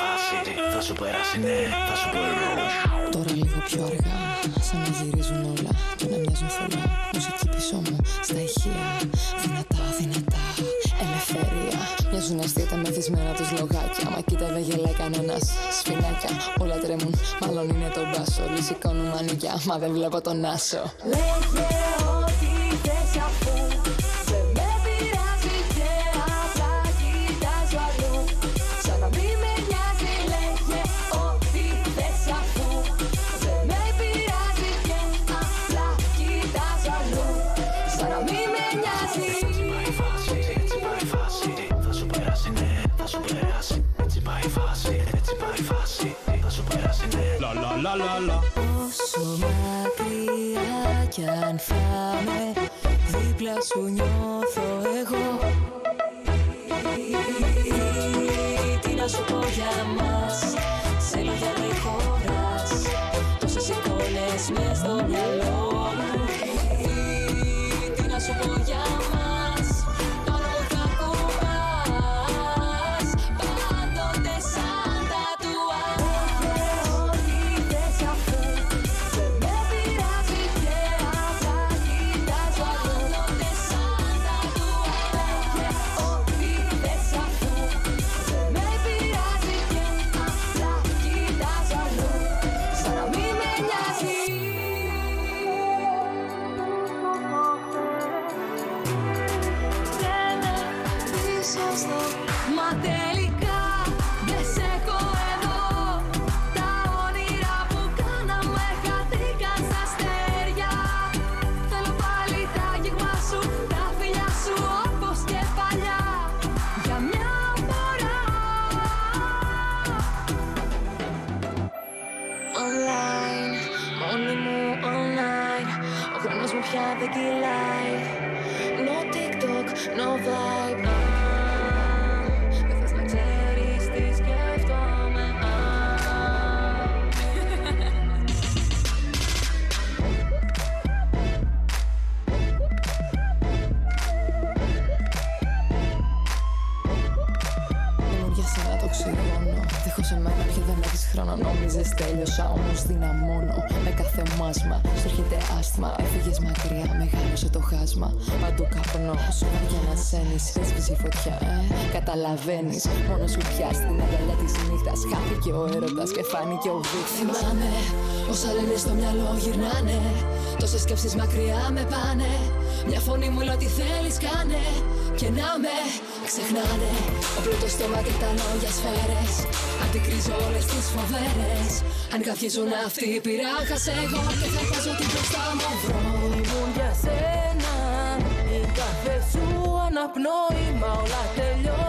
φάση Θα σου περάσει ναι, θα σου πω Τώρα λίγο πιο αργά, σαν να γυρίζουν όλα και να μοιάζουν θολά. Μουσική πίσω μου, στα ηχεία. Δυνατά, δυνατά, ελευθερία. Μοιάζουν αστεία τα μεθυσμένα τους λογάκια. Μα κοίτα δεν γελάει κανένας. Σφινάκια, όλα τρέμουν. Μάλλον είναι το μπάσο. Όλοι σηκώνουν μανίκια, μα δεν βλέπω τον άσο. Λέγε La la la la la. Όσο μακριά κι αν φάμε Δίπλα σου νιώθω εγώ Τι να σου πω για μας Σε λόγια δεν χωράς Τόσες εικόνες μες στο μυαλό online Μόνη μου online. Ο χρόνος μου πια δεν κυλάει για σένα το ξυγόνο Δίχως εμένα πια δεν έχεις χρόνο Νόμιζες τέλειωσα όμως δυναμώνω. Με κάθε μάσμα Σου έρχεται άσθμα. Έφυγες μακριά Μεγάλωσε το χάσμα. Παντού καπνό Σου για να σένεις Έσβησε η φωτιά ε, Καταλαβαίνεις Μόνο σου πια στην αγκαλιά της νύχτας. Χάθηκε ο έρωτας Και φάνηκε ο δείκτης Θυμάμαι Όσα λένε στο μυαλό γυρνάνε. Τόσες σκέψεις μακριά με πάνε. Μια φωνή μου λέει ότι θέλεις κάνε Και να με ξεχνάνε. Ο πλούτος στόμα και τα λόγια σφαίρες. Αντικρίζω όλες τις φοβέρες. Αν καθίζουν αυτοί πειράχασε εγώ Και θα βάζω την μπροστά μου. Βρω Ήμουν για σένα Η κάθε σου αναπνόημα όλα τελειώσαν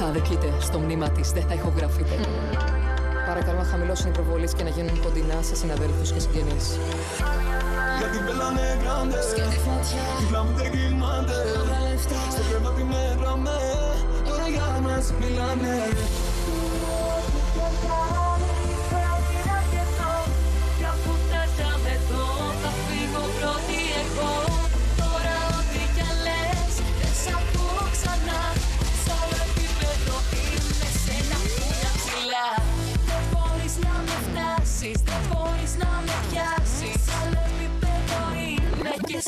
Ενθάδεκλείται στο μνήμα της δεν θα ηχογραφείτε Παρακαλώ να χαμηλώσουν οι προβολείς και να γίνουν κοντινά σε συναδέλφους και συγγενείς Γιατί πέλανε grande. Και τη φωτιά Δίπλα μου δεν κοιμάται. όλα λεφτά Στο κρεβάτι μέτραμε. Τώρα για μας μιλάνε.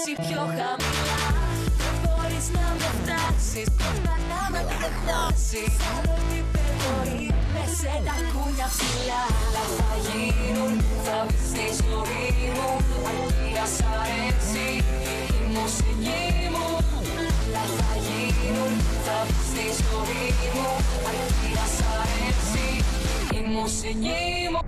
Είμαι κι εσύ πιο χαμηλά. Δεν μπορείς να με φτάσεις, προσπαθά να με φτάσεις Σ' άλλο επίπεδο είμαι σε τα κούλια ψηλά Τα θα γίνουν, θα μπεις στη ζωή μου. Αρκεί να σ' αρέσει. Η μουσική μου. Τα θα γίνουν, θα μπεις στη ζωή μου. Αρκεί να σ' αρέσει. Η μουσική μου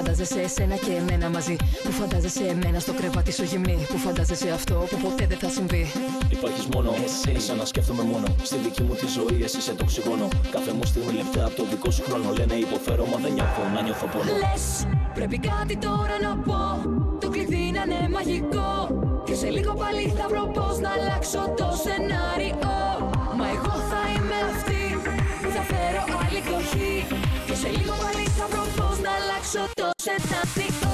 φαντάζεσαι εσένα και εμένα μαζί. Που φαντάζεσαι εμένα στο κρεβάτι σου γυμνή. Που φαντάζεσαι αυτό που ποτέ δεν θα συμβεί. Υπάρχεις μόνο εσύ, σαν να σκέφτομαι μόνο. Στη δική μου τη ζωή, εσύ σε το οξυγόνο. Κάθε μου στιγμή λεπτά από το δικό σου χρόνο. Λένε υποφέρω, μα δεν νιώθω να νιώθω πόνο. Λες, πρέπει κάτι τώρα να πω. Το κλειδί να είναι μαγικό. Και σε λίγο πάλι θα βρω πώς να αλλάξω το σενάριο. I'll be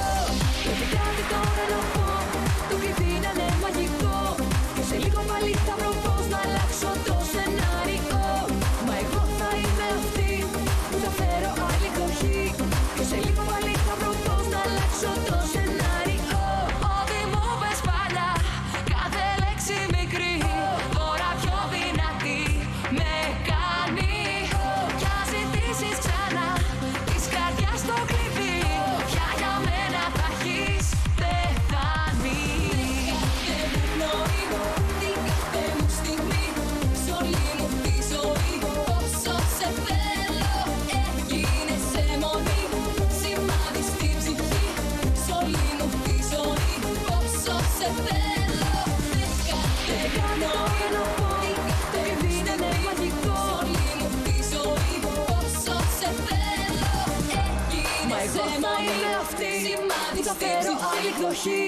είναι αυτή. Σημάδι θα φέρω άλλη εκδοχή.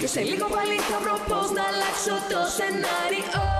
Και σε λίγο πάλι θα βρω πώς να αλλάξω το σενάριο